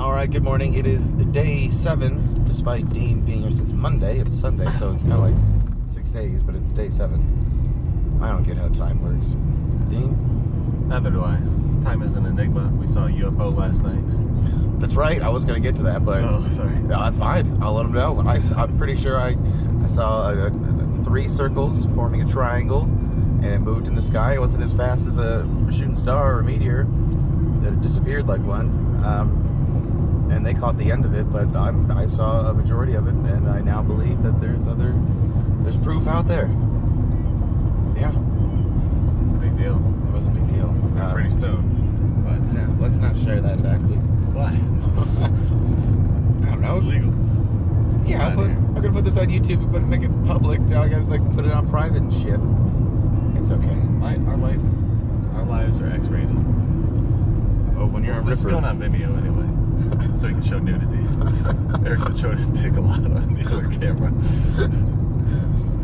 All right, good morning. It is day seven, despite Dean being here since Monday. It's Sunday, so it's kind of like six days, but it's day seven. I don't get how time works. Dean? Neither do I. Time is an enigma. We saw a UFO last night. That's right. I was going to get to that, but Oh, sorry. No, that's fine. I'll let them know. I, am pretty sure I, I saw a, a, three circles forming a triangle, and it moved in the sky. It wasn't as fast as a shooting star or a meteor. It disappeared like one. Um, and they caught the end of it, but I'm, I saw a majority of it, and I now believe that there's other, there's proof out there. Yeah, Big deal. it was a big deal. I'm Uh, pretty stoned. But no, let's not share that fact, please. why? I don't know. It's legal. Yeah, I'll put, I'm gonna put this on YouTube, but make it public. Now I gotta like put it on private and shit. It's okay. My, our life, our lives are X-rated. Oh, when you're a This is ripper. going on Vimeo anyway, so we can show nudity. Eric's been showing his dick a lot on the other camera.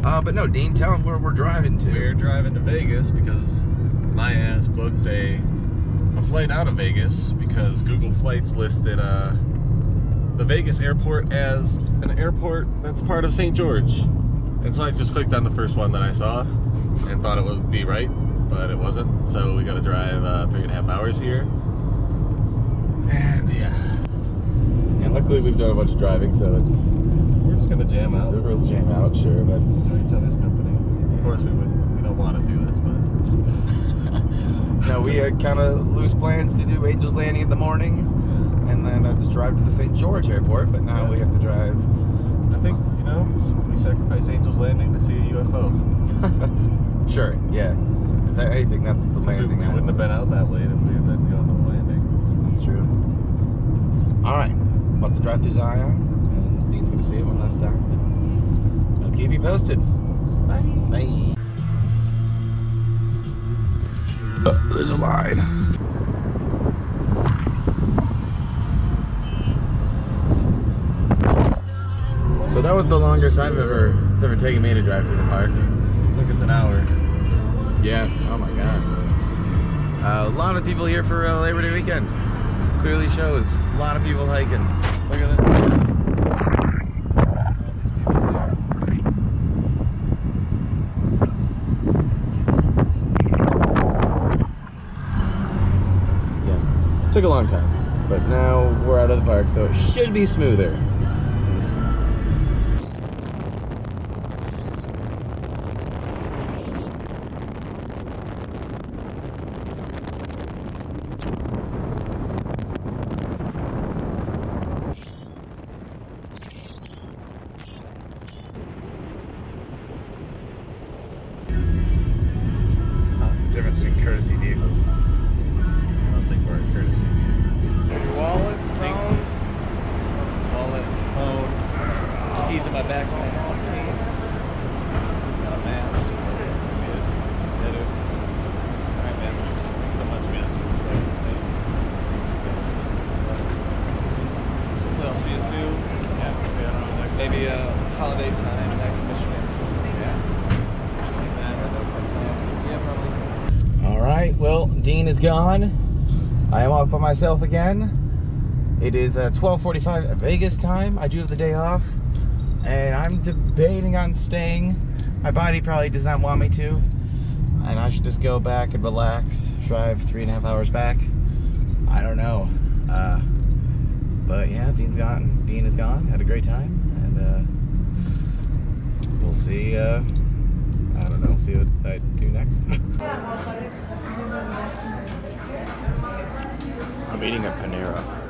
Uh, but no, Dean, tell him where we're driving to. We're driving to Vegas because my ass booked a a flight out of Vegas because Google Flights listed uh, the Vegas airport as an airport that's part of St. George. And so I just clicked on the first one that I saw and thought it would be right, but it wasn't. So we got to drive uh, three and a half hours here. And yeah, And luckily, we've done a bunch of driving, so it's we're just gonna jam out, real jam out, sure. But enjoy each other's company. Of course, we would. We don't want to do this, but no, we had kind of loose plans to do Angels Landing in the morning, and then uh, just drive to the St. George Airport. But now we have to drive. I think you know we sacrifice Angel's Landing to see a UFO. Sure, yeah. If that- anything, that's the We, we wouldn't have been out that late if we had been going to the landing. That's true. All right, about to drive through Zion, and Dean's gonna see it one last time. I'll keep you posted. Bye. Bye. Uh, there's a line. So that was the longest I've ever it's ever taken me to drive through the park. Took us an hour. Yeah. Oh my god. Uh, a lot of people here for uh, Labor Day weekend. Clearly shows a lot of people hiking. Look at this. Yeah. Took a long time, but now we're out of the park, so it should be smoother. Between courtesy vehicles. I don't think we're a courtesy. Your wallet, phone. Wallet, phone, keys in my backpack. Keys. Got a map. Good. Yeah, dude. All right, man. Thanks so much, man. Well, see you soon. Yeah, maybe, I don't know, next maybe uh, holiday time back in Michigan. Yeah. Like that. All right. Dean is gone. I am off by myself again. It is uh, 12:45 Vegas time. I do have the day off, and I'm debating on staying. My body probably does not want me to, and I should just go back and relax. Drive three and a half hours back. I don't know. Uh, but yeah, Dean's gone. Dean is gone. Had a great time, and uh, we'll see. Uh, I don't know. See what I do next. I'm eating a Panera.